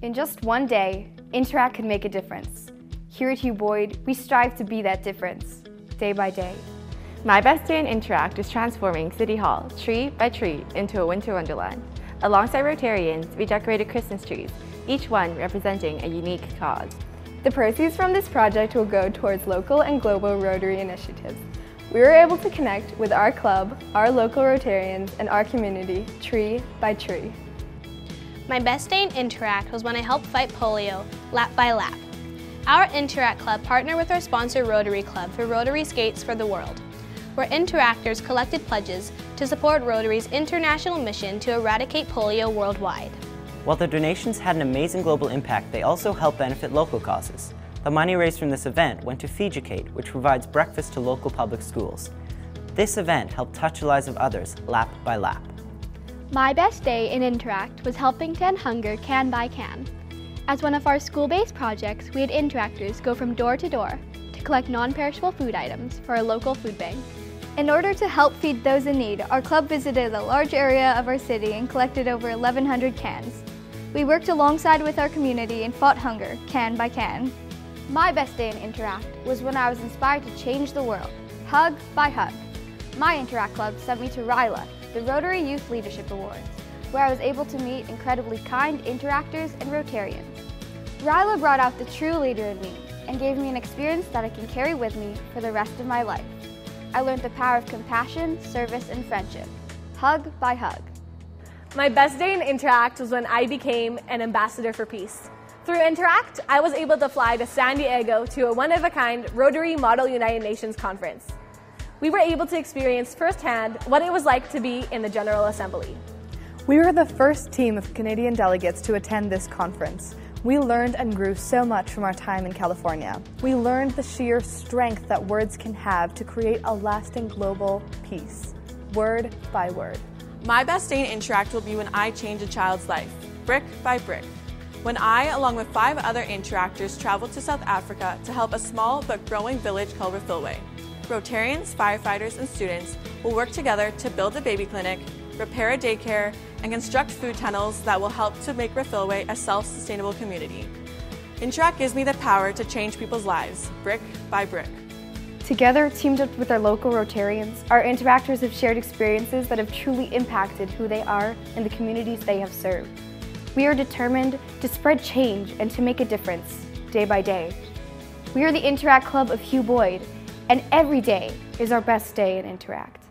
In just one day, Interact can make a difference. Here at Hugh Boyd, we strive to be that difference, day by day. My best day in Interact is transforming City Hall, tree by tree, into a winter wonderland. Alongside Rotarians, we decorated Christmas trees, each one representing a unique cause. The proceeds from this project will go towards local and global Rotary initiatives. We were able to connect with our club, our local Rotarians, and our community, tree by tree. My best day in Interact was when I helped fight polio, lap by lap. Our Interact Club partnered with our sponsor Rotary Club for Rotary Skates for the World, where Interactors collected pledges to support Rotary's international mission to eradicate polio worldwide. While the donations had an amazing global impact, they also helped benefit local causes. The money raised from this event went to Feeducate, which provides breakfast to local public schools. This event helped touch the lives of others lap by lap. My best day in Interact was helping to end hunger can by can. As one of our school-based projects, we had interactors go from door to door to collect non-perishable food items for a local food bank. In order to help feed those in need, our club visited a large area of our city and collected over 1,100 cans. We worked alongside with our community and fought hunger, can by can. My best day in Interact was when I was inspired to change the world, hug by hug. My Interact Club sent me to RYLA, the Rotary Youth Leadership Awards, where I was able to meet incredibly kind interactors and Rotarians. RYLA brought out the true leader in me and gave me an experience that I can carry with me for the rest of my life. I learned the power of compassion, service, and friendship, hug by hug. My best day in Interact was when I became an ambassador for peace. Through Interact, I was able to fly to San Diego to a one-of-a-kind Rotary Model United Nations conference. We were able to experience firsthand what it was like to be in the General Assembly. We were the first team of Canadian delegates to attend this conference. We learned and grew so much from our time in California. We learned the sheer strength that words can have to create a lasting global peace, word by word. My best day in Interact will be when I change a child's life, brick by brick. When I, along with five other interactors, traveled to South Africa to help a small but growing village called Refilwe. Rotarians, firefighters, and students will work together to build a baby clinic, repair a daycare, and construct food tunnels that will help to make Refilwe a self-sustainable community. Interact gives me the power to change people's lives, brick by brick. Together, teamed up with our local Rotarians, our interactors have shared experiences that have truly impacted who they are and the communities they have served. We are determined to spread change and to make a difference, day by day. We are the Interact Club of Hugh Boyd, and every day is our best day in Interact.